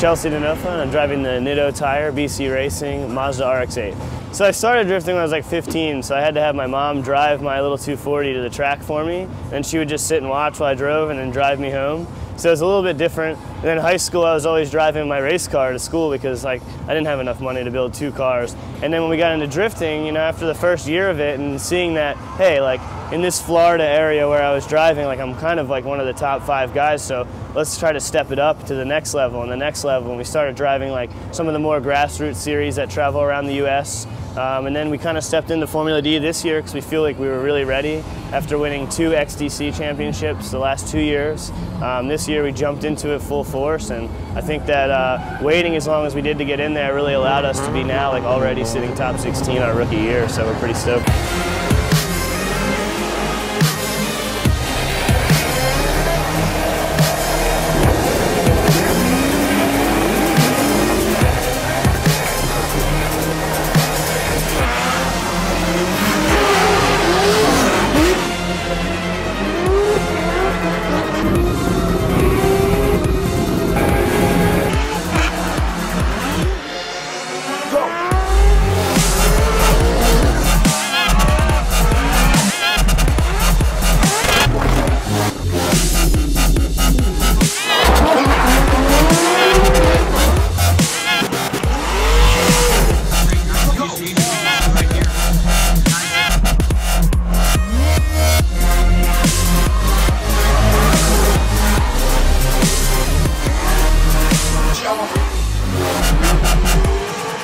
Chelsea DeNofa and I'm driving the Nitto Tire BC Racing Mazda RX-8. So I started drifting when I was like 15, so I had to have my mom drive my little 240 to the track for me, and she would just sit and watch while I drove and then drive me home. So it's a little bit different. And then in high school, I was always driving my race car to school because like I didn't have enough money to build two cars. And then when we got into drifting, you know, after the first year of it and seeing that, hey, like in this Florida area where I was driving, like I'm kind of like one of the top five guys. So let's try to step it up to the next level and the next level. And we started driving like some of the more grassroots series that travel around the U.S. Um, and then we kind of stepped into Formula D this year because we feel like we were really ready after winning two XDC championships the last two years. Um, this year we jumped into it full force, and I think that uh, waiting as long as we did to get in there really allowed us to be now like already sitting top 16 our rookie year. So we're pretty stoked.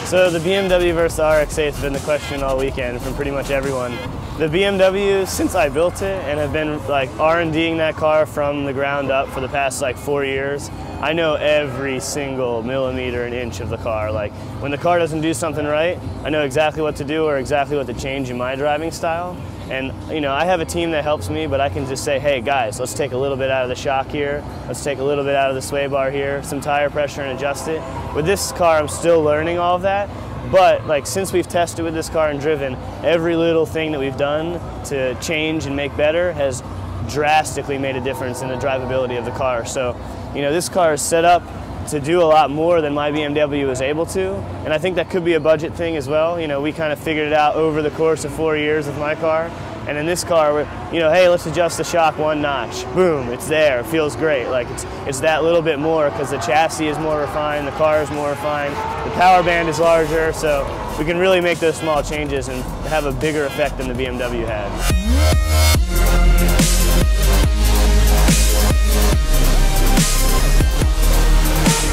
So the BMW versus the RX-8 has been the question all weekend from pretty much everyone. The BMW, since I built it and have been like R&Ding that car from the ground up for the past like four years, I know every single millimeter and inch of the car. Like when the car doesn't do something right, I know exactly what to do or exactly what to change in my driving style. And you know, I have a team that helps me, but I can just say, hey guys, let's take a little bit out of the shock here. Let's take a little bit out of the sway bar here, some tire pressure and adjust it. With this car, I'm still learning all of that. But like since we've tested with this car and driven, every little thing that we've done to change and make better has drastically made a difference in the drivability of the car. So, you know, this car is set up to do a lot more than my BMW was able to. And I think that could be a budget thing as well. You know, we kind of figured it out over the course of four years with my car. And in this car, we're, you know, hey, let's adjust the shock one notch. Boom, it's there. It feels great. Like it's, it's that little bit more because the chassis is more refined, the car is more refined, the power band is larger, so we can really make those small changes and have a bigger effect than the BMW had.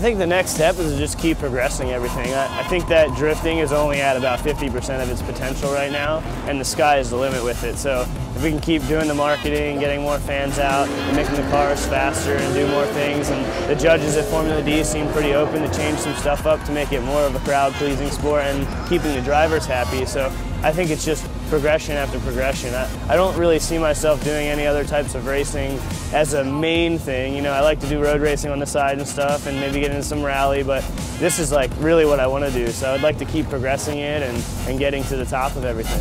think the next step is to just keep progressing everything. I, I, think that drifting is only at about 50% of its potential right now, and the sky is the limit with it. So if we can keep doing the marketing, getting more fans out, and making the cars faster and do more things, and the judges at Formula D seem pretty open to change some stuff up to make it more of a crowd-pleasing sport and keeping the drivers happy. So I think it's just progression after progression. I, I don't really see myself doing any other types of racing as a main thing. You know, I like to do road racing on the side and stuff and maybe get into some rally, but this is like really what I want to do. So I'd like to keep progressing it and, and getting to the top of everything.